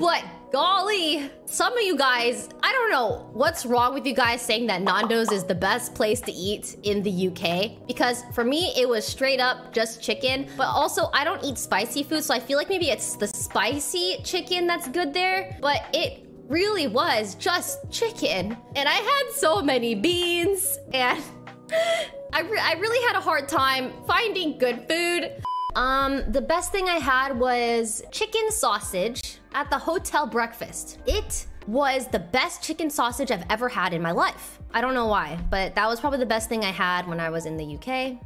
But golly, some of you guys, I don't know what's wrong with you guys saying that Nando's is the best place to eat in the UK. Because for me, it was straight up just chicken. But also, I don't eat spicy food, so I feel like maybe it's the spicy chicken that's good there. But it really was just chicken. And I had so many beans and I, re I really had a hard time finding good food. Um, the best thing I had was chicken sausage at the hotel breakfast. It was the best chicken sausage I've ever had in my life. I don't know why, but that was probably the best thing I had when I was in the UK.